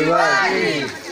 Chivalry.